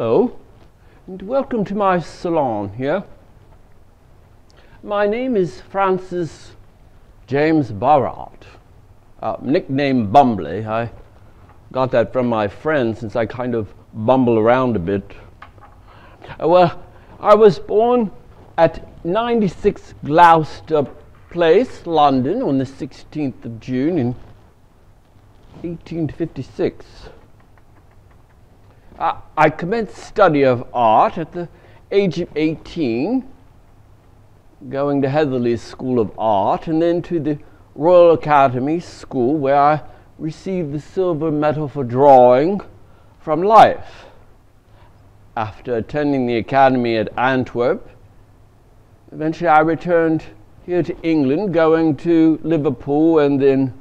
Hello, and welcome to my salon here. My name is Francis James Barraud, uh, nickname Bumbly. I got that from my friend since I kind of bumble around a bit. Uh, well, I was born at 96 Gloucester Place, London, on the 16th of June in 1856. I, commenced study of art at the age of 18, going to Heatherley's School of Art, and then to the Royal Academy School, where I received the silver medal for drawing from life. After attending the academy at Antwerp, eventually I returned here to England, going to Liverpool and then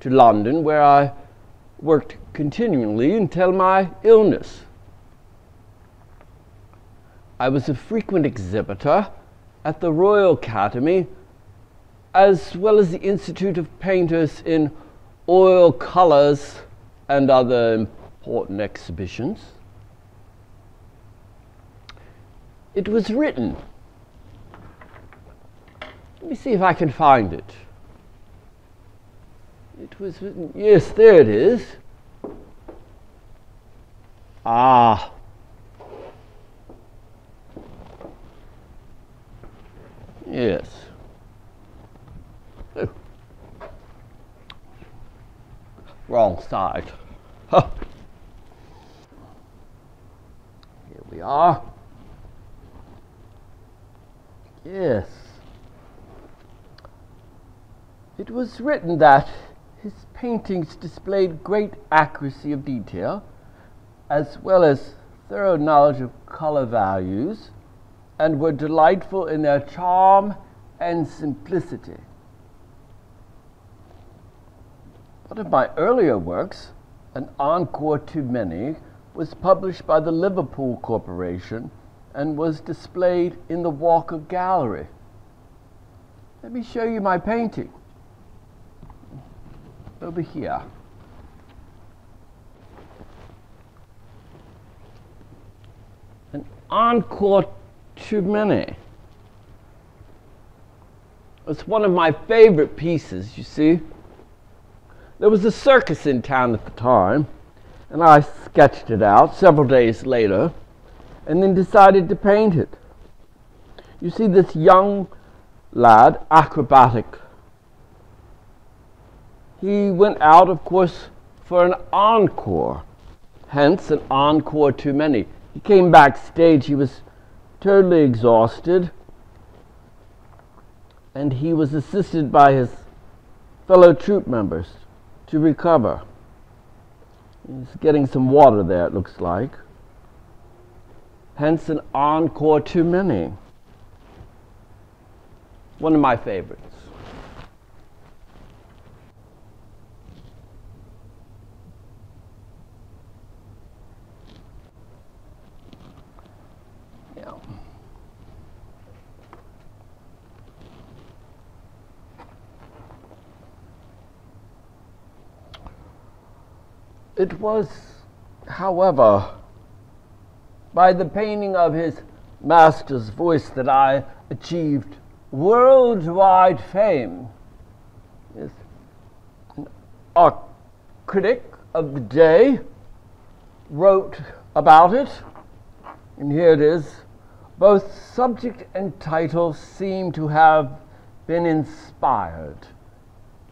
to London, where I worked continually until my illness. I was a frequent exhibitor at the Royal Academy as well as the Institute of Painters in oil colors and other important exhibitions. It was written. Let me see if I can find it. It was written, yes, there it is. Ah. Yes. Oh. Wrong side. Huh. Here we are. Yes. It was written that his paintings displayed great accuracy of detail, as well as thorough knowledge of color values, and were delightful in their charm and simplicity. One of my earlier works, An Encore Too Many, was published by the Liverpool Corporation and was displayed in the Walker Gallery. Let me show you my painting over here. An encore too many. It's one of my favorite pieces, you see. There was a circus in town at the time, and I sketched it out several days later, and then decided to paint it. You see this young lad, acrobatic he went out, of course, for an encore, hence an encore too many. He came backstage, he was totally exhausted, and he was assisted by his fellow troop members to recover. He's getting some water there, it looks like. Hence, an encore too many. One of my favorites. It was, however, by the painting of his master's voice that I achieved worldwide fame. Yes. Critic of the day wrote about it, and here it is. Both subject and title seem to have been inspired.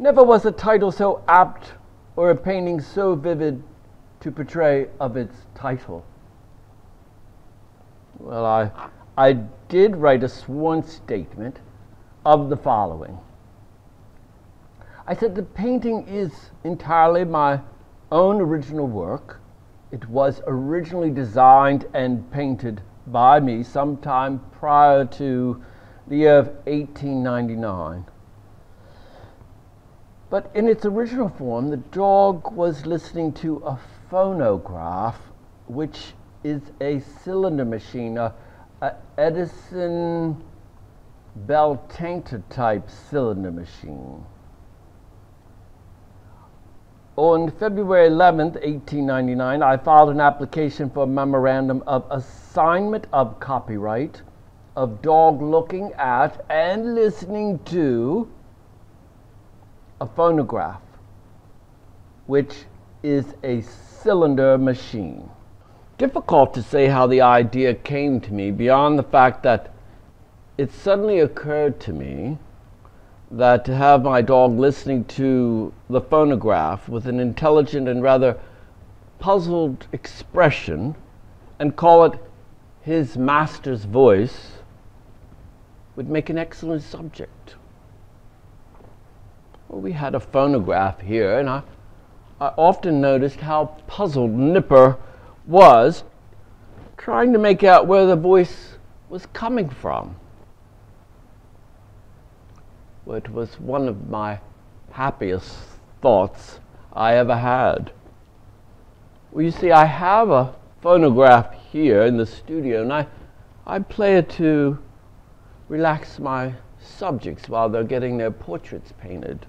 Never was a title so apt or a painting so vivid to portray of its title? Well, I, I did write a sworn statement of the following. I said the painting is entirely my own original work. It was originally designed and painted by me sometime prior to the year of 1899. But in its original form, the dog was listening to a phonograph, which is a cylinder machine, a, a Edison Beltanter type cylinder machine. On February 11th, 1899, I filed an application for a memorandum of assignment of copyright of dog looking at and listening to a phonograph, which is a cylinder machine. Difficult to say how the idea came to me beyond the fact that it suddenly occurred to me that to have my dog listening to the phonograph with an intelligent and rather puzzled expression and call it his master's voice would make an excellent subject. Well, we had a phonograph here, and I, I often noticed how puzzled Nipper was trying to make out where the voice was coming from it was one of my happiest thoughts I ever had. Well, you see, I have a phonograph here in the studio, and I, I play it to relax my subjects while they're getting their portraits painted.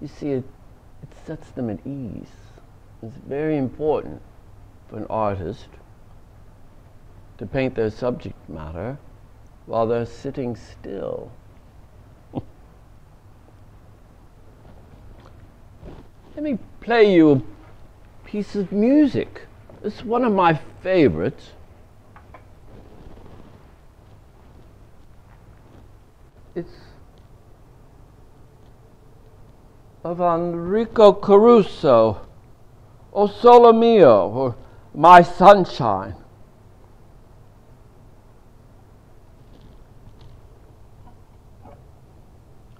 You see, it, it sets them at ease. It's very important for an artist to paint their subject matter while they're sitting still. Let me play you a piece of music. It's one of my favorites. It's of Enrico Caruso, O Sole Mio, or My Sunshine.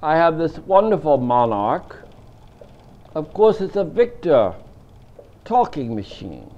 I have this wonderful monarch. Of course, it's a Victor talking machine.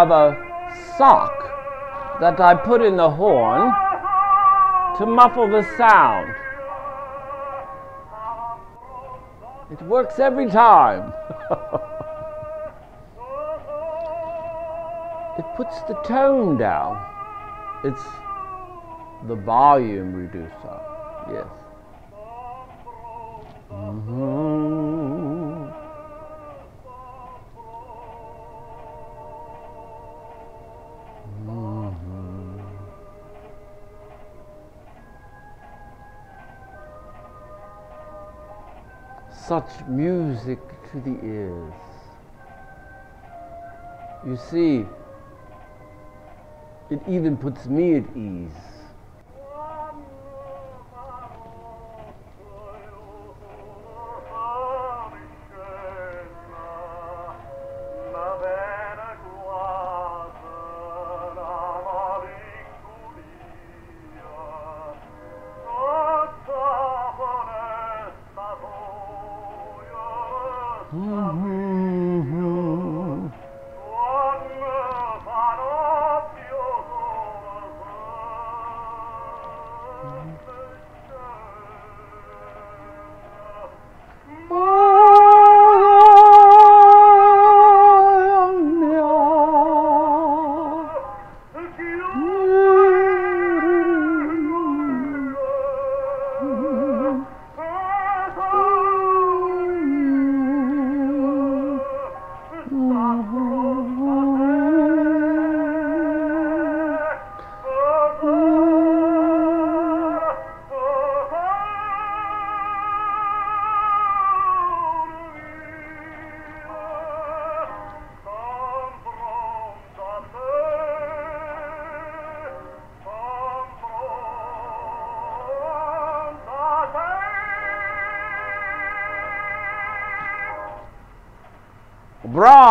Have a sock that I put in the horn to muffle the sound. It works every time. it puts the tone down. It's the volume reducer. Yes. Such music to the ears. You see, it even puts me at ease. Mm-hmm.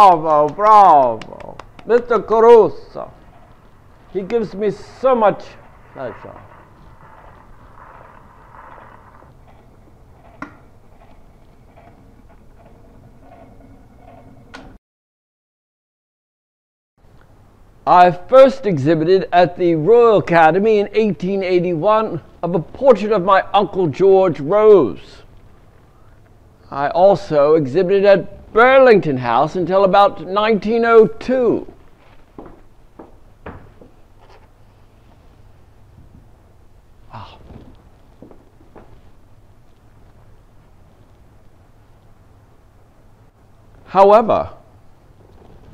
Bravo, bravo. Mr. Caruso. He gives me so much pleasure. I first exhibited at the Royal Academy in 1881 of a portrait of my Uncle George Rose. I also exhibited at Burlington House until about 1902. Ah. However,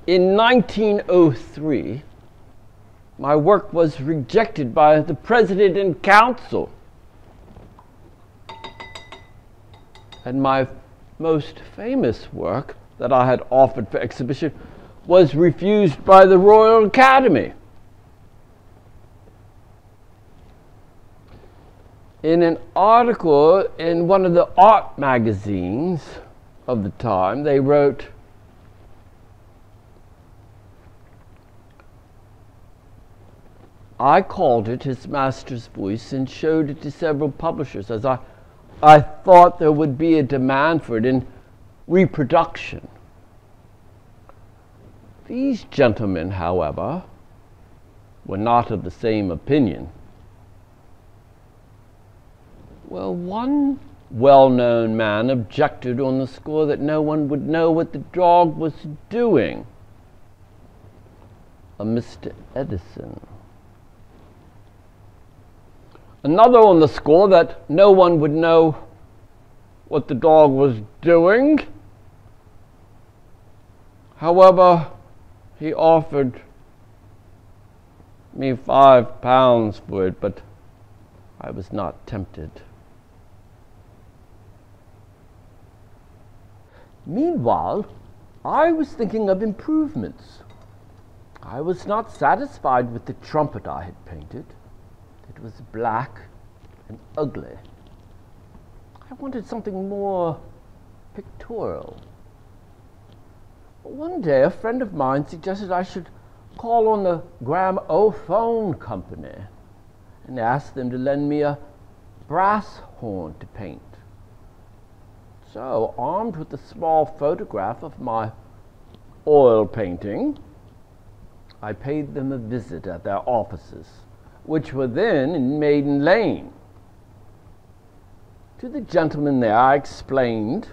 in 1903, my work was rejected by the President and Council. And my most famous work that I had offered for exhibition was refused by the Royal Academy. In an article in one of the art magazines of the time, they wrote, I called it his master's voice and showed it to several publishers as I, I thought there would be a demand for it in reproduction. These gentlemen, however, were not of the same opinion. Well, one well known man objected on the score that no one would know what the dog was doing. A Mr. Edison. Another on the score that no one would know what the dog was doing. However, he offered me five pounds for it, but I was not tempted. Meanwhile, I was thinking of improvements. I was not satisfied with the trumpet I had painted. It was black and ugly. I wanted something more pictorial. One day, a friend of mine suggested I should call on the gramophone company and ask them to lend me a brass horn to paint. So, armed with a small photograph of my oil painting, I paid them a visit at their offices, which were then in Maiden Lane. To the gentleman there, I explained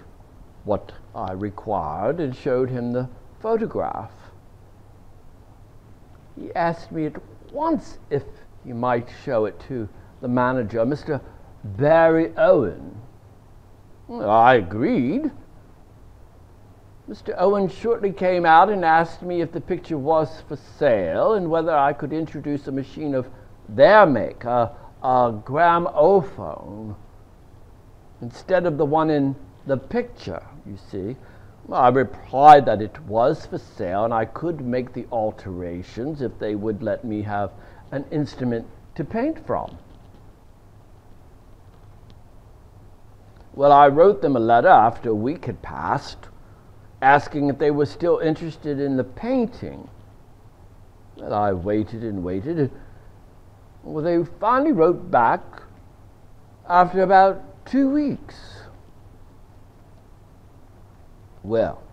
what I required and showed him the photograph. He asked me at once if he might show it to the manager, Mr. Barry Owen. I agreed. Mr. Owen shortly came out and asked me if the picture was for sale and whether I could introduce a machine of their make, a, a gramophone, instead of the one in the picture, you see. I replied that it was for sale and I could make the alterations if they would let me have an instrument to paint from. Well, I wrote them a letter after a week had passed, asking if they were still interested in the painting. Well, I waited and waited. Well, they finally wrote back after about two weeks. Well,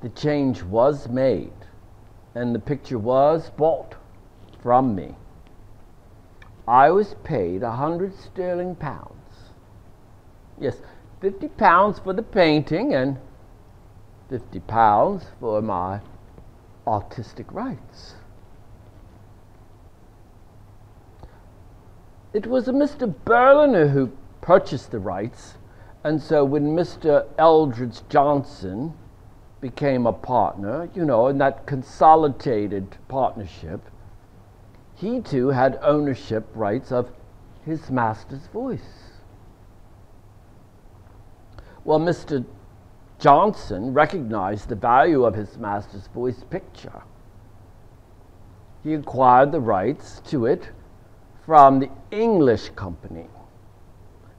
the change was made, and the picture was bought from me. I was paid a hundred sterling pounds Yes, 50 pounds for the painting and 50 pounds for my artistic rights. It was a Mr. Berliner who purchased the rights, and so when Mr. Eldridge Johnson became a partner, you know, in that consolidated partnership, he too had ownership rights of his master's voice. Well, Mr. Johnson recognized the value of his master's voice picture. He acquired the rights to it from the English company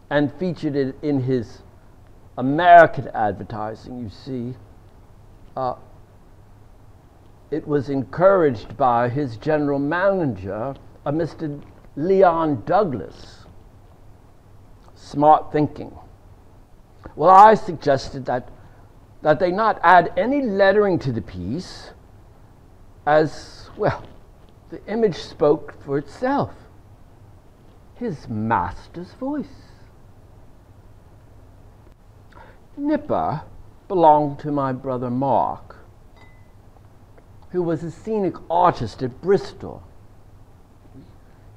and featured it in his American advertising, you see, uh, it was encouraged by his general manager, a Mr. Leon Douglas. Smart thinking. Well, I suggested that, that they not add any lettering to the piece, as, well, the image spoke for itself. His master's voice. Nipper belonged to my brother Mark, who was a scenic artist at Bristol.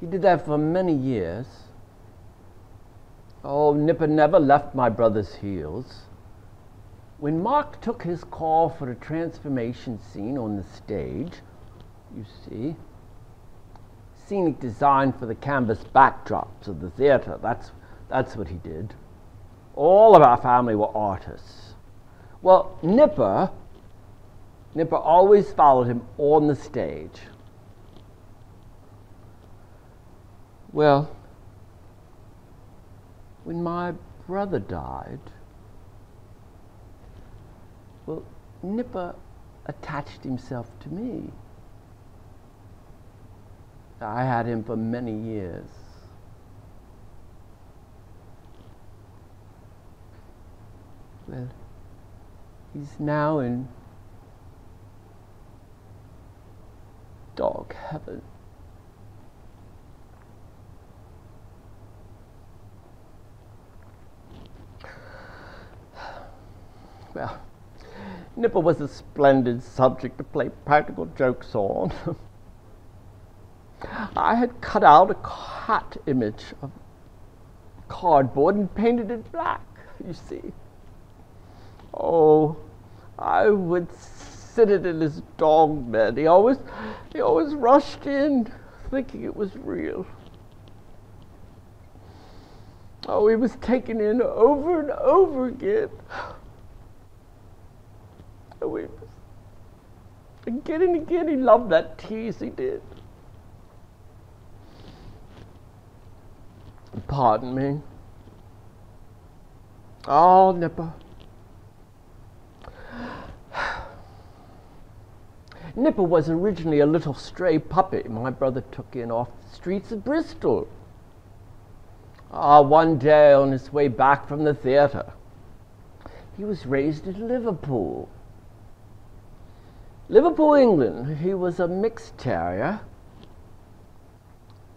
He did that for many years. Oh, Nipper never left my brother's heels. When Mark took his call for a transformation scene on the stage, you see, scenic design for the canvas backdrops of the theater, that's, that's what he did. All of our family were artists. Well, Nipper, Nipper always followed him on the stage. Well, when my brother died, well, Nipper attached himself to me. I had him for many years. Well, he's now in dog heaven. Well, Nipper was a splendid subject to play practical jokes on. I had cut out a cat image of cardboard and painted it black, you see. Oh, I would sit it in his dog bed. He always, he always rushed in thinking it was real. Oh, he was taken in over and over again. Oh, he was, again and again he loved that tease, he did. Pardon me. Oh, Nipper. Nipper was originally a little stray puppy my brother took in off the streets of Bristol. Ah, one day on his way back from the theatre, he was raised in Liverpool. Liverpool, England. He was a mixed terrier.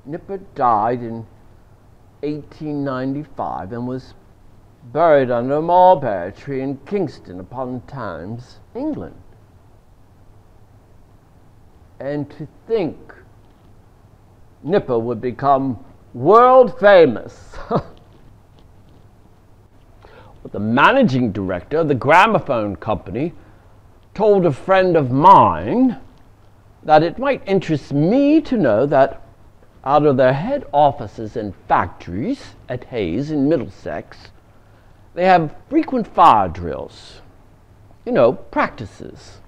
Nipper died in 1895 and was buried under a mulberry tree in Kingston upon Thames, England. And to think Nipper would become world famous. the managing director of the gramophone company told a friend of mine that it might interest me to know that out of their head offices and factories at Hayes in Middlesex, they have frequent fire drills, you know, practices.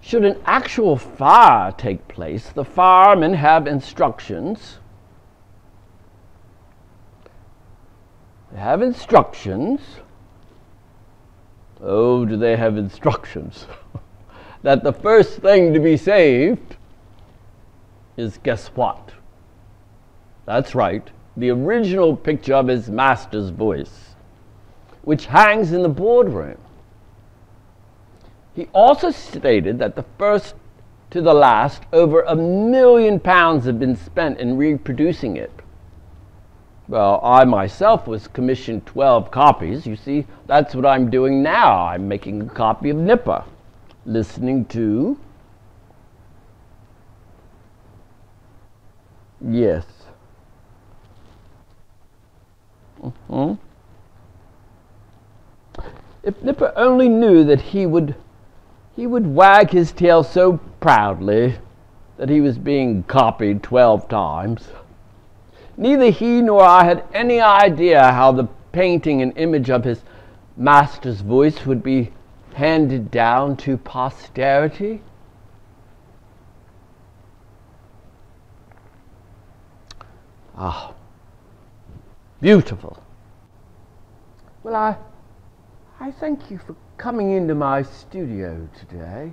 Should an actual fire take place, the firemen have instructions. They have instructions. Oh, do they have instructions? that the first thing to be saved is guess what? That's right, the original picture of his master's voice, which hangs in the boardroom. He also stated that the first to the last, over a million pounds have been spent in reproducing it. Well, I myself was commissioned 12 copies. You see, that's what I'm doing now. I'm making a copy of Nipper, listening to Yes. Mm-hmm. If Nipper only knew that he would, he would wag his tail so proudly that he was being copied 12 times. Neither he nor I had any idea how the painting and image of his master's voice would be handed down to posterity. Ah, beautiful. Well, I, I thank you for coming into my studio today.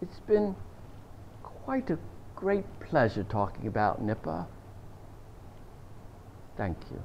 It's been quite a great pleasure talking about Nipper. Thank you.